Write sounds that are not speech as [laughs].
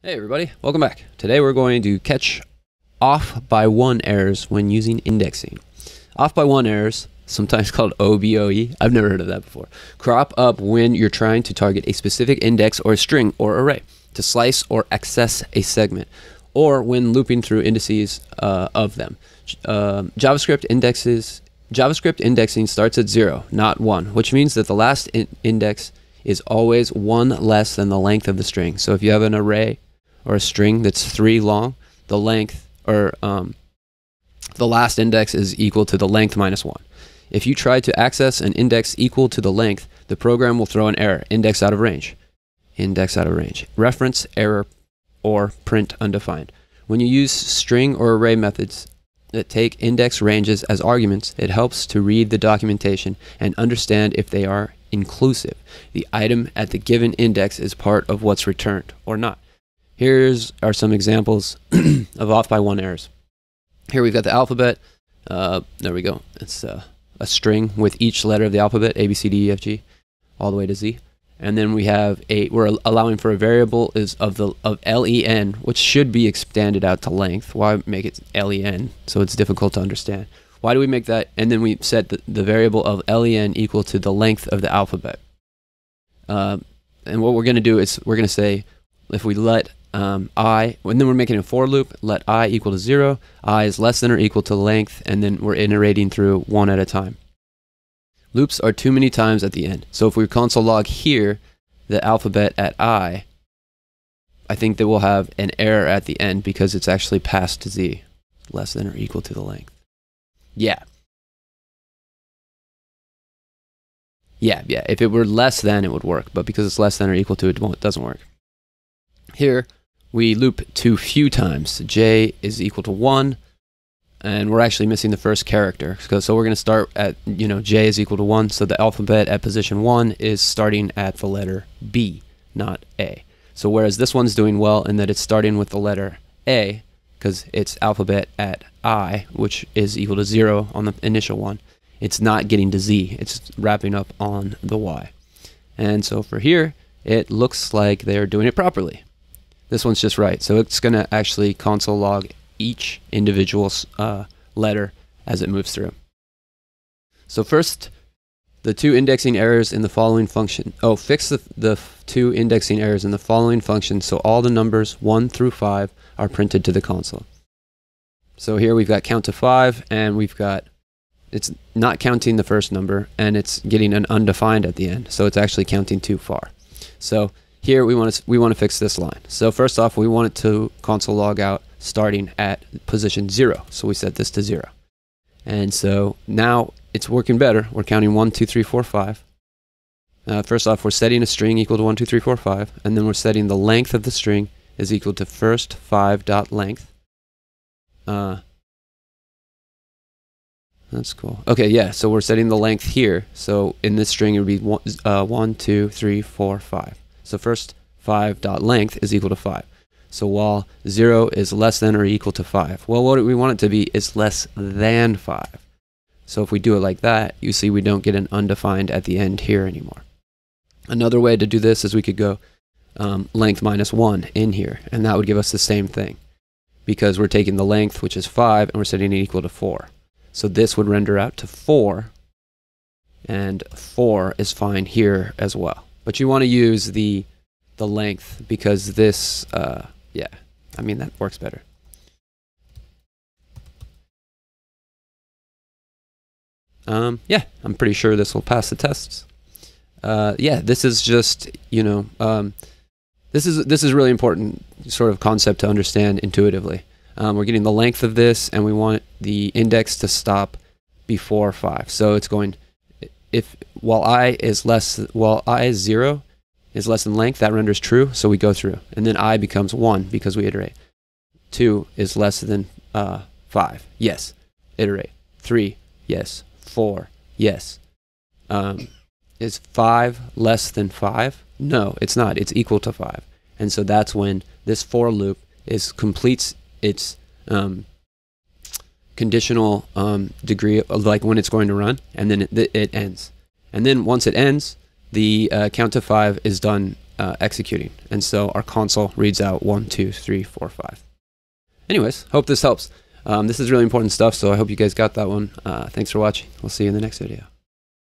Hey everybody, welcome back. Today we're going to catch off by one errors when using indexing. Off by one errors, sometimes [laughs] called OBOE, I've never heard of that before, crop up when you're trying to target a specific index or string or array to slice or access a segment, or when looping through indices uh, of them. Uh, JavaScript indexes JavaScript indexing starts at zero, not one, which means that the last in index is always one less than the length of the string. So if you have an array or a string that's three long, the length or um, the last index is equal to the length minus one. If you try to access an index equal to the length, the program will throw an error, index out of range. Index out of range. Reference error or print undefined. When you use string or array methods that take index ranges as arguments, it helps to read the documentation and understand if they are inclusive. The item at the given index is part of what's returned or not. Here's are some examples [clears throat] of off by one errors. Here we've got the alphabet. Uh, there we go. It's uh, a string with each letter of the alphabet, A, B, C, D, E, F, G, all the way to Z. And then we have a, we're allowing for a variable is of the of len, which should be expanded out to length. Why make it len? So it's difficult to understand. Why do we make that? And then we set the, the variable of len equal to the length of the alphabet. Uh, and what we're going to do is we're going to say if we let um, i, and then we're making a for loop, let i equal to 0, i is less than or equal to length, and then we're iterating through one at a time. Loops are too many times at the end. So if we console log here the alphabet at i, I think that we'll have an error at the end because it's actually passed to z, less than or equal to the length. Yeah. Yeah, yeah. If it were less than, it would work, but because it's less than or equal to, it doesn't work. Here, we loop too few times. j is equal to 1, and we're actually missing the first character. So we're going to start at, you know, j is equal to 1, so the alphabet at position 1 is starting at the letter B, not A. So whereas this one's doing well in that it's starting with the letter A, because it's alphabet at I, which is equal to 0 on the initial one, it's not getting to Z. It's wrapping up on the Y. And so for here, it looks like they're doing it properly. This one's just right. So it's going to actually console log each individual uh, letter as it moves through. So first, the two indexing errors in the following function. Oh, fix the, the two indexing errors in the following function so all the numbers 1 through 5 are printed to the console. So here we've got count to 5 and we've got it's not counting the first number and it's getting an undefined at the end. So it's actually counting too far. So here we want to we want to fix this line. So first off, we want it to console log out starting at position zero. So we set this to zero. And so now it's working better. We're counting one, two, three, four, five. Uh, first off, we're setting a string equal to one, two, three, four, five, and then we're setting the length of the string is equal to first five dot length. Uh, that's cool. Okay, yeah. So we're setting the length here. So in this string, it would be one, uh, one two, three, four, five. So first 5 dot length is equal to 5. So while 0 is less than or equal to 5, well, what we want it to be is less than 5. So if we do it like that, you see we don't get an undefined at the end here anymore. Another way to do this is we could go um, length minus 1 in here, and that would give us the same thing. Because we're taking the length, which is 5, and we're setting it equal to 4. So this would render out to 4, and 4 is fine here as well. But you want to use the the length because this, uh, yeah, I mean that works better. Um, yeah, I'm pretty sure this will pass the tests. Uh, yeah, this is just you know um, this is this is really important sort of concept to understand intuitively. Um, we're getting the length of this, and we want the index to stop before five. So it's going if while i is less while i is zero is less than length, that renders true, so we go through. And then i becomes one because we iterate. Two is less than uh, five. Yes, iterate. Three, yes. Four, yes. Um, is five less than five? No, it's not. It's equal to five. And so that's when this for loop is completes its um, conditional um, degree of like when it's going to run, and then it, it ends. And then once it ends, the uh, count to five is done uh, executing. And so our console reads out one, two, three, four, five. Anyways, hope this helps. Um, this is really important stuff, so I hope you guys got that one. Uh, thanks for watching. We'll see you in the next video.